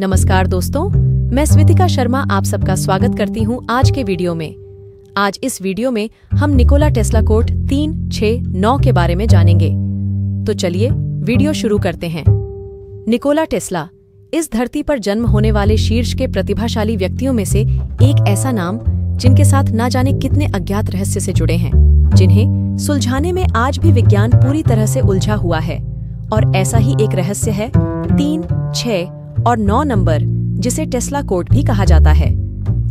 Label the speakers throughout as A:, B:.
A: नमस्कार दोस्तों, मैं स्वितिका शर्मा आप सबका स्वागत करती हूँ आज के वीडियो में। आज इस वीडियो में हम निकोला टेस्ला कोट तीन छ नौ के बारे में जानेंगे। तो चलिए वीडियो शुरू करते हैं। निकोला टेस्ला इस धरती पर जन्म होने वाले शीर्ष के प्रतिभाशाली व्यक्तियों में से एक ऐसा नाम, जिनके साथ ना जाने कितने अज्ञात रहस्य से जुड़े हैं, जिन्हें सुलझाने में आज भी विज्ञान पूरी तरह से उलझा हुआ है। और ऐसा ही एक रहस्य है, तीन, छह और नौ नंबर, जिसे टेस्ला कोड भी कहा जाता है,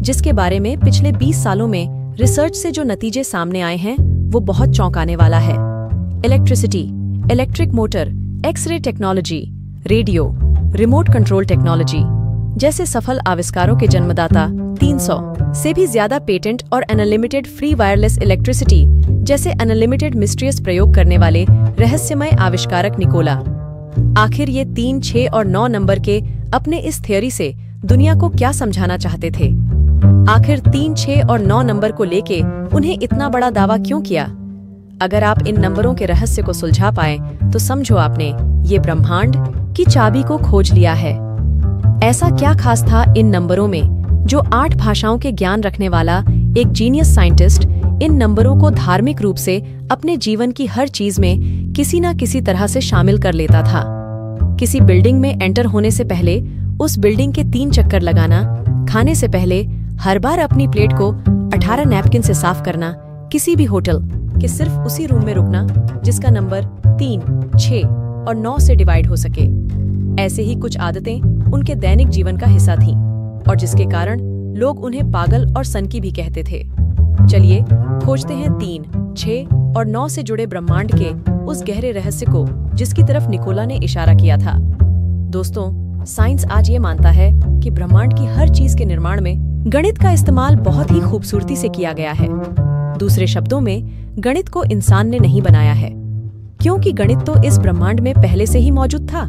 A: जिसके बारे में पिछले 20 सालों में रिसर्च से जो नतीजे सामने आए हैं, वो बहुत चौंकाने वाला है। Electricity, electric motor, X ray technology, radio, remote control technology, जैसे सफल आविष्कारों के जन्मदाता 300 से भी ज़्यादा पेटेंट और अनलिमिटेड फ्री वायरलेस इलेक्ट्रिसिटी, जैसे अनलिमिटेड मिस्ट्रियस प्रयोग करने वाले रहस्यमय आविष्कारक निकोला। आखिर ये तीन, छह और नौ नंबर के अपने इस थियोरी से दुनिया को क्या समझाना चाहते थे? आखिर तीन, छह और नौ नंबर को लेके उन्हें इतना बड़ा दावा क्यों किया? अगर आप इन नंबरों के रहस्य को सुलझा पाए तो समझो आपने ये ब्रह्मांड की चाबी को खोज लिया है। ऐसा क्या खास था इन नंबरों में, जो आठ भाषाओं के ज्ञान रखने वाला एक जीनियस साइंटिस्ट इन नंबरों को धार्मिक रूप से अपने जीवन की हर चीज़ में किसी न किसी तरह से शामिल कर लेता था? किसी बिल्डिंग में एंटर होने से पहले उस बिल्डिंग के तीन चक्कर लगाना, खाने से पहले हर बार अपनी प्लेट को 18 नैपकिन से साफ़ करना, किसी भी होटल के सिर्फ़ उसी रूम में रुकना, जिसका नंबर तीन छ और नौ से डिवाइड हो सके। ऐसे ही कुछ आदतें उनके दैनिक जीवन का हिस्सा थीं, और जिसके कारण लोग उन्हें पागल और सनकी भी कहते थे। चलिए, खोजते हैं तीन, छह और नौ से जुड़े ब्रह्मांड के उस गहरे रहस्य को, जिसकी तरफ़ निकोला ने इशारा किया था। दोस्तों, साइंस आज ये मानता है कि ब्रह्मांड की हर चीज़ के निर्माण में गणित का इस्तेमाल बहुत ही खूबसूरती से किया गया है। दूसरे शब्दों में, गणित को इंसान ने नहीं बनाया है, क्योंकि गणित तो इस ब्रह्मांड में पहले से ही मौजूद था।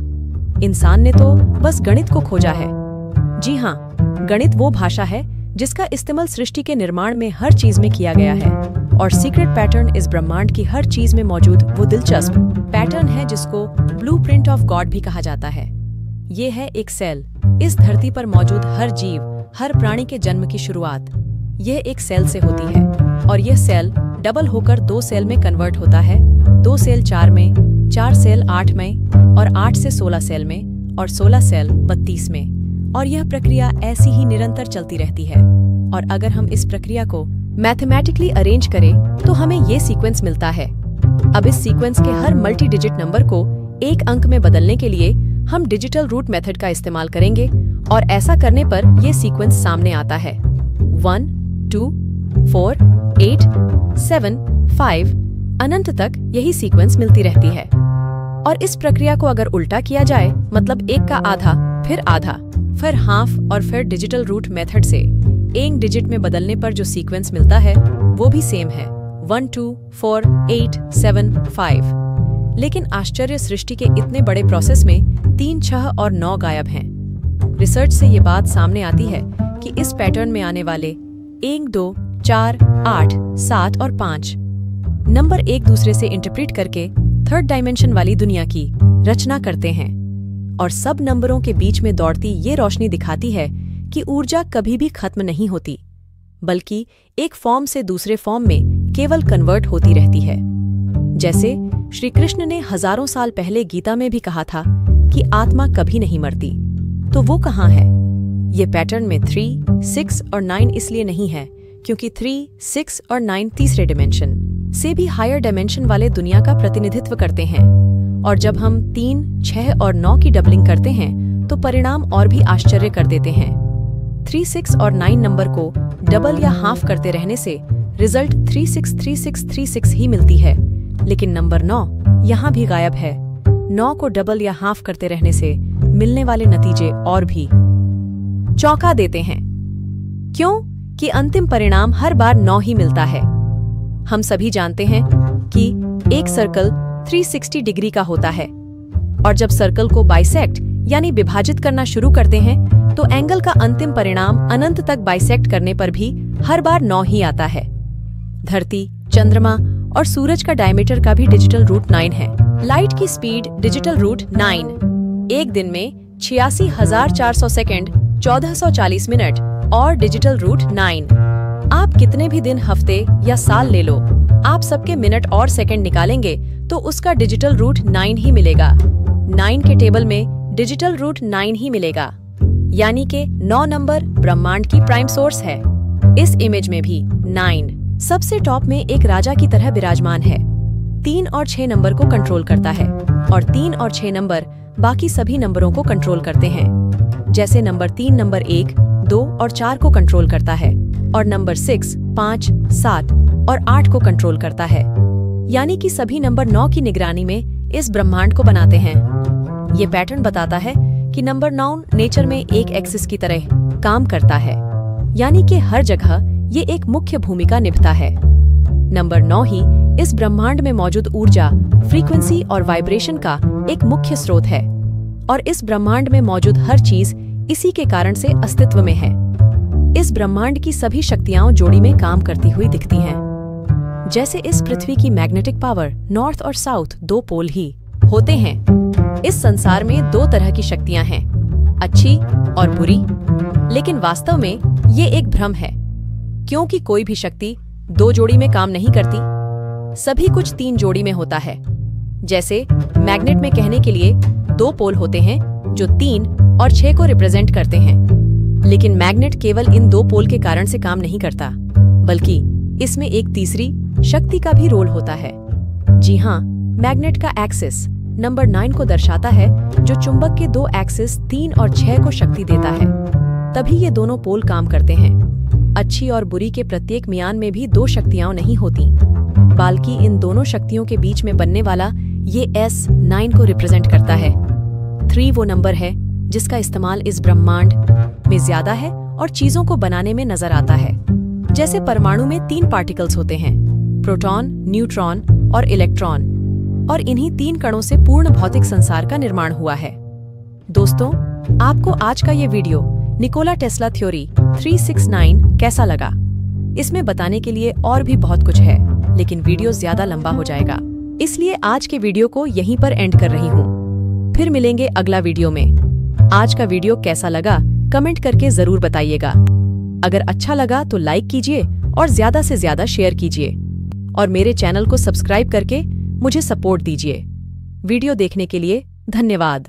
A: इंसान ने तो बस गणित को खोजा है। जी हाँ गणित वो भाषा है जिसका इस्तेमाल सृष्टि के निर्माण में हर चीज़ में किया गया है। और सीक्रेट पैटर्न इस ब्रह्मांड की हर चीज़ में मौजूद वो दिलचस्प पैटर्न है जिसको ब्लूप्रिंट ऑफ़ गॉड भी कहा जाता है। ये है एक सेल इस धरती पर मौजूद हर जीव, हर प्राणी के जन्म की शुरुआत। यह एक सेल से होती है। और यह सेल डबल होकर दो सेल में कन्वर्ट होता है। दो सेल चार में, चार सेल आठ में, और आठ से सोलह सेल में, और सोलह सेल बत्तीस में। और यह प्रक्रिया ऐसी ही निरंतर चलती रहती है। और अगर हम इस प्रक्रिया को मैथमेटिकली अरेंज करें तो हमें ये सीक्वेंस मिलता है। अब इस सीक्वेंस के हर मल्टी डिजिट नंबर को एक अंक में बदलने के लिए हम डिजिटल रूट मेथड का इस्तेमाल करेंगे और ऐसा करने पर यह सीक्वेंस सामने आता है। One two four eight seven five अनंत तक यही सीक्वेंस मिलती रहती है। और इस प्रक्रिया को अगर उल्टा किया जाए मतलब एक का आधा, फिर आधा। फिर हाफ़ और फिर डिजिटल रूट मेथड से एक डिजिट में बदलने पर जो सीक्वेंस मिलता है, वो भी सेम है। One two four eight seven five लेकिन आश्चर्य सृष्टि के इतने बड़े प्रोसेस में तीन, छह और नौ गायब हैं। रिसर्च से ये बात सामने आती है कि इस पैटर्न में आने वाले एक, दो, चार, आठ, सात और पाँच। नंबर एक दूसरे से इंटरप्रेट करके थर्ड डायमेंशन वाली दुनिया की रचना करते हैं। और सब नंबरों के बीच में दौड़ती ये रोशनी दिखाती है कि ऊर्जा कभी भी खत्म नहीं होती, बल्कि एक फॉर्म से दूसरे फॉर्म में केवल कन्वर्ट होती रहती है। जैसे श्री कृष्ण ने हज़ारों साल पहले गीता में भी कहा था कि आत्मा कभी नहीं मरती। तो वो कहाँ है? ये पैटर्न में थ्री सिक्स और नाइन इसलिए नहीं है, क्योंकि थ्री सिक्स और नाइन तीसरे डिमेंशन से भी हायर डायमेंशन वाले दुनिया का प्रतिनिधित्व करते हैं। और जब हम तीन, छह और नौ की डबलिंग करते हैं तो परिणाम और भी आश्चर्य कर देते हैं। थ्री सिक्स और नाइन नंबर को डबल या हाफ़ करते रहने से result three six three six three six ही मिलती है। लेकिन नंबर नौ यहाँ भी गायब है। नौ को डबल या हाफ़ करते रहने से मिलने वाले नतीजे और भी। चौंका देते हैं। क्यों? कि अंतिम परिणाम हर बार नौ ही मिलता है। हम सभी जानते हैं कि एक सर्कल 360 डिग्री का होता है। और जब सर्कल को बाइसेक्ट यानी विभाजित करना शुरू करते हैं तो एंगल का अंतिम परिणाम अनंत तक बाइसेक्ट करने पर भी हर बार नौ ही आता है। धरती, चंद्रमा और सूरज का डायमीटर का भी डिजिटल रूट नाइन है। लाइट की स्पीड डिजिटल रूट नाइन एक दिन में छियासी हज़ार चार सौ सेकेंड चौदह सौ चालीस मिनट और डिजिटल रूट नाइन आप कितने भी दिन, हफ़्ते या साल ले लो। आप सबके मिनट और सेकंड निकालेंगे तो उसका डिजिटल रूट नाइन ही मिलेगा। नाइन के टेबल में डिजिटल रूट नाइन ही मिलेगा। यानी के नौ नंबर ब्रह्मांड की प्राइम सोर्स है। इस इमेज में भी नाइन सबसे टॉप में एक राजा की तरह विराजमान है। तीन और छह नंबर को कंट्रोल करता है और तीन और छह नंबर बाकी सभी नंबरों को कंट्रोल करते हैं। जैसे नंबर तीन, नंबर एक, दो और चार को कंट्रोल करता है और नंबर सिक्स, पाँच, सात और आठ को कंट्रोल करता है। यानी कि सभी नंबर नौ की निगरानी में इस ब्रह्मांड को बनाते हैं। ये पैटर्न बताता है कि नंबर नौ नेचर में एक एक्सिस की तरह काम करता है। यानी कि हर जगह ये एक मुख्य भूमिका निभता है। नंबर नौ ही इस ब्रह्मांड में मौजूद ऊर्जा फ्रीक्वेंसी और वाइब्रेशन का एक मुख्य स्रोत है। और इस ब्रह्मांड में मौजूद हर चीज़ इसी के कारण से अस्तित्व में है। इस ब्रह्मांड की सभी शक्तियाँ जोड़ी में काम करती हुई दिखती हैं। जैसे इस पृथ्वी की मैग्नेटिक पावर नॉर्थ और साउथ दो पोल ही होते हैं। इस संसार में दो तरह की शक्तियाँ हैं, अच्छी और बुरी। लेकिन वास्तव में ये एक भ्रम है, क्योंकि कोई भी शक्ति दो जोड़ी में काम नहीं करती। सभी कुछ तीन जोड़ी में होता है। जैसे मैग्नेट में कहने के लिए दो पोल होते हैं, जो तीन और छह को रिप्रेजेंट करते हैं। लेकिन मैग्नेट केवल इन दो पोल के कारण से काम नहीं करता, बल्कि इसमें एक तीसरी शक्ति का भी रोल होता है। जी हाँ मैग्नेट का एक्सिस नंबर नाइन को दर्शाता है, जो चुंबक के दो एक्सिस तीन और छह को शक्ति देता है। तभी ये दोनों पोल काम करते हैं। अच्छी और बुरी के प्रत्येक मियान में भी दो शक्तियाँ नहीं होती। बल्कि इन दोनों शक्तियों के बीच में बनने वाला ये एस नाइन को रिप्रेजेंट करता है। थ्री वो नंबर है, जिसका इस्तेमाल इस ब्रह्मांड में ज़्यादा है और चीज़ों को बनाने में नज़र आता है। जैसे परमाणु में तीन पार्टिकल्स होते हैं। प्रोटॉन, न्यूट्रॉन और इलेक्ट्रॉन। और इन्हीं तीन कणों से पूर्ण भौतिक संसार का निर्माण हुआ है। दोस्तों, आपको आज का ये वीडियो निकोला टेस्ला थ्योरी 369 कैसा लगा? इसमें बताने के लिए और भी बहुत कुछ है, लेकिन वीडियो ज़्यादा लंबा हो जाएगा। इसलिए आज के वीडियो को यहीं पर एंड कर रही हूँ। फिर मिलेंगे अगला वीडियो में। आज का वीडियो कैसा लगा, कमेंट करके ज़रूर बताइएगा। अगर अच्छा लगा तो लाइक कीजिए और ज़्यादा से ज़्यादा शेयर कीजिए। और मेरे चैनल को सब्सक्राइब करके मुझे सपोर्ट दीजिए। वीडियो देखने के लिए धन्यवाद।